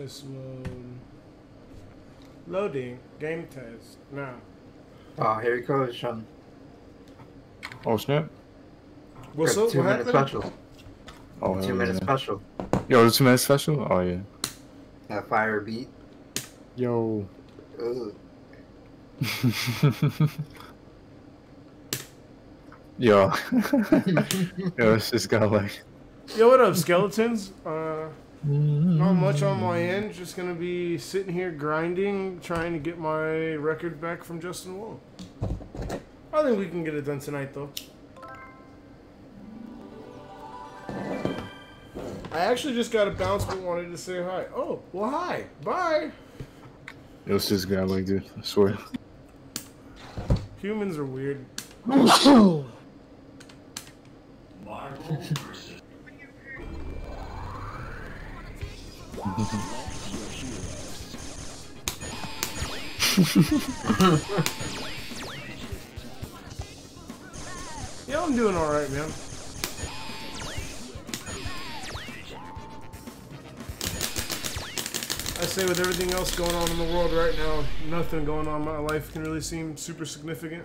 This mode. Loading. Game test. Now. Oh, here he goes, Sean. Oh snap! What's up? two What minute happened? special. Oh, two hell minute yeah. special. Yo, the two minute special. Oh yeah. That fire beat. Yo. Yo. Yo, it's just got like. Yo, what up, skeletons? Uh, not much on my mm. end. Just gonna be sitting here grinding, trying to get my record back from Justin Wong. I think we can get it done tonight, though. I actually just got a bounce, but wanted to say hi. Oh, well, hi. Bye. It was just guy like dude. I swear. Humans are weird. Yeah, I'm doing alright, man. I say with everything else going on in the world right now, nothing going on in my life can really seem super significant.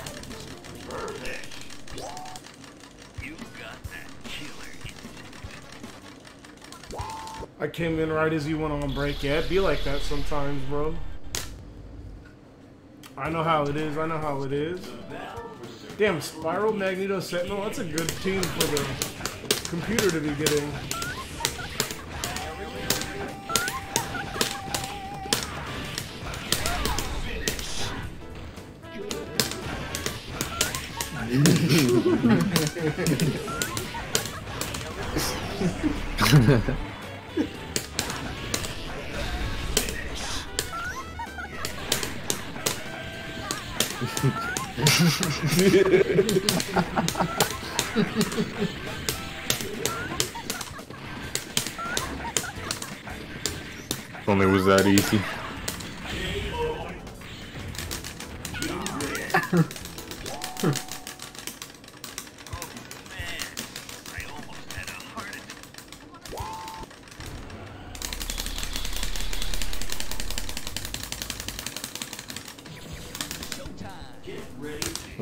I came in right as you went on break. Yeah, it be like that sometimes, bro. I know how it is. I know how it is. Damn, Spiral, Magneto, Sentinel. That's a good team for the computer to be getting. only was that easy.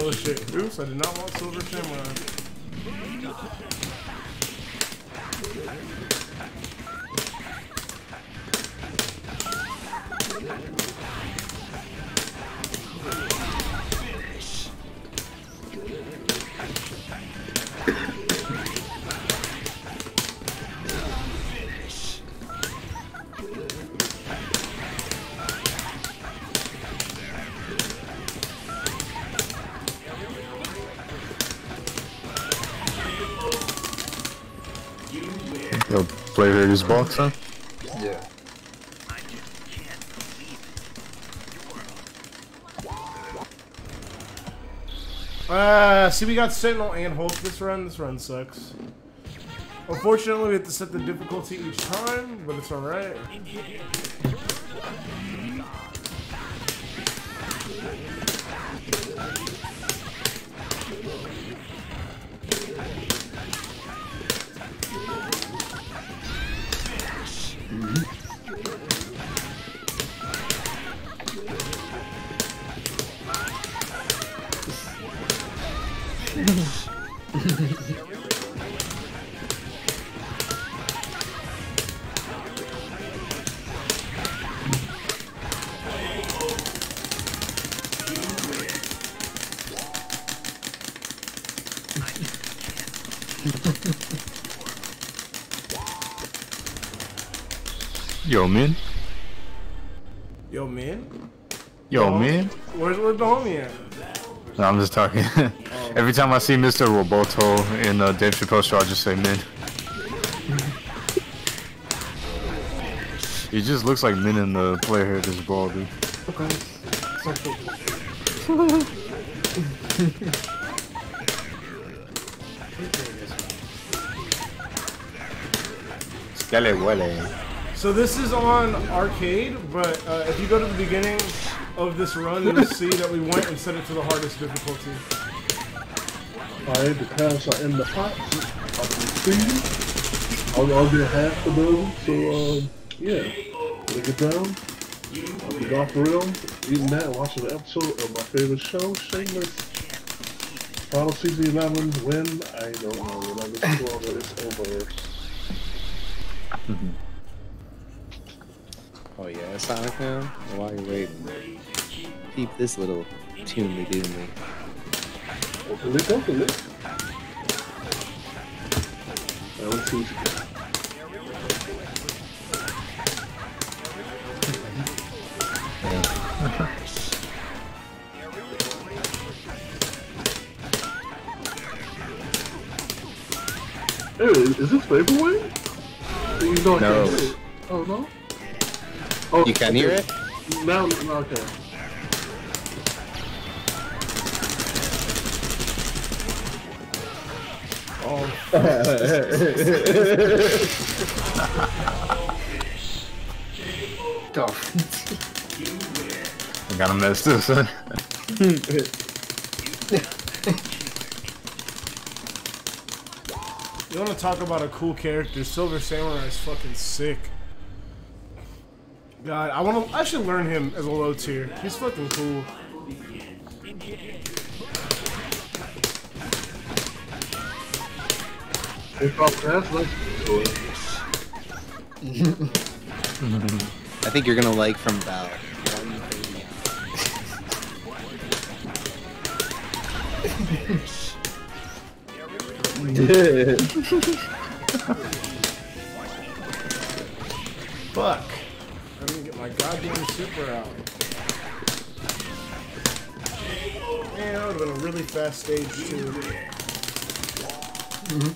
Oh shit. Oops, I did not want Silver Samurai. Yo, play this box, huh? Yeah. Uh, see, we got Sentinel and Hulk this run. This run sucks. Unfortunately, we have to set the difficulty each time, but it's alright. Mm -hmm. Yo, man. Yo, man. Yo, Oh. man. Where's, where's the homie at? No, I'm just talking. Every time I see Mr. Roboto in uh, Dave Chappelle show, I just say man. He just looks like men in the player here, this ball, dude. Okay. Something. Skele huele. So this is on arcade, but uh, if you go to the beginning of this run, you'll see that we went and set it to the hardest difficulty. Alright, the crabs are in the pot. I can see. I'll, I'll get half of them. So, um, yeah. Take it down. I'll be off the real. Eating that and watching an episode of my favorite show, Shameless. Final season 11, when? I don't know. When I listen to all of it's over. Oh yeah, Sonic now? While you're waiting, keep this little tune tunely doonly. Open it, open it. Alright, let's see what you got. Hey, is this Vaporwave? You know I No. can't hear it. Oh, no? Oh, You can hear okay. it? Now, now, okay. Dog. I got him messed up, son. You want to talk about a cool character? Silver Samurai is fucking sick. God, I want to. I should learn him as a low tier. He's fucking cool. If I pass, let's do it. I think you're gonna like from Val. 130 Fuck. I'm gonna get my goddamn super out. Man, that would have been a really fast stage too. Mm-hmm.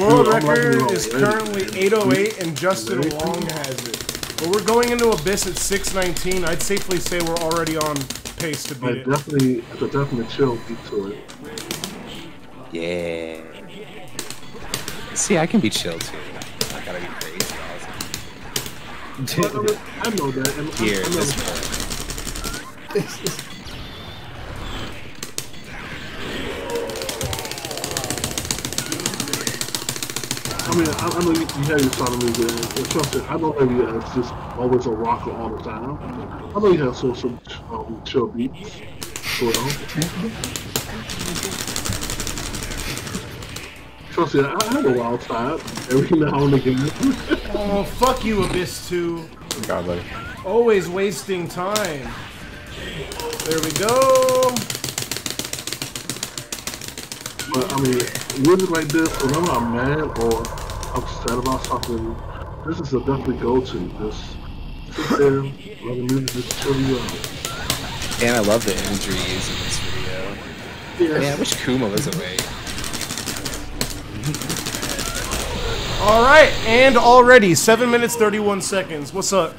World Dude, record liking it is currently 808 and Justin Really? Wong has it. But we're going into Abyss at 619. I'd safely say we're already on pace to I beat it. definitely, I could definitely chill beat to it. Yeah. See, I can be chill too. I gotta be crazy. But, I, know that. And Here, I, I this. I mean, I, I know you, you have your me there. And trust me, I know maybe it's just always a rocker all the time. I know you have some, some um, chill beats. You know? Trust me, I, I have a wild side every now and again. Oh, fuck you, Abyss 2. God, buddy. Always wasting time. There we go. But I mean, music like this, whenever I'm mad or upset about something, this is a definitely go-to. Just sit there, let the music just chill you out. And I love the imagery used in this video. Yeah, Man, I wish Kuma was awake. All right, and already seven minutes thirty-one seconds. What's up?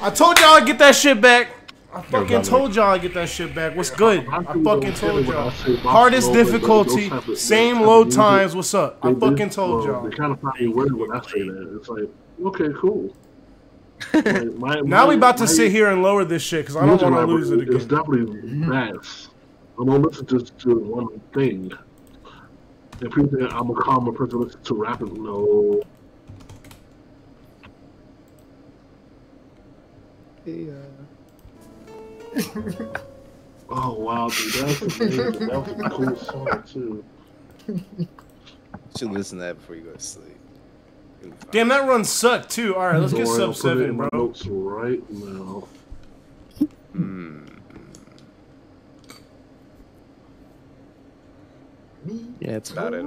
I told y'all I'd get that shit back. I fucking told y'all I'd get that shit back. What's good? I fucking told y'all. Hardest difficulty, those type of- same load times. What's up? I fucking told y'all. They kind of find weird when I say that. It's like, okay, cool. Like, my, Now my- we about to my sit here and lower this shit because I don't want to lose it again. definitely mm-hmm. mass. I'm gonna listen just to one thing. And people think I'm a common person listen to rapping. No. Oh wow, dude, that's amazing. That was a cool song too. Should listen to that before you go to sleep. It'll be fine. Damn, that run sucked too. All right, let's get Don't sub I'll put it seven, bro. Notes right now. Hmm. Yeah, it's about it.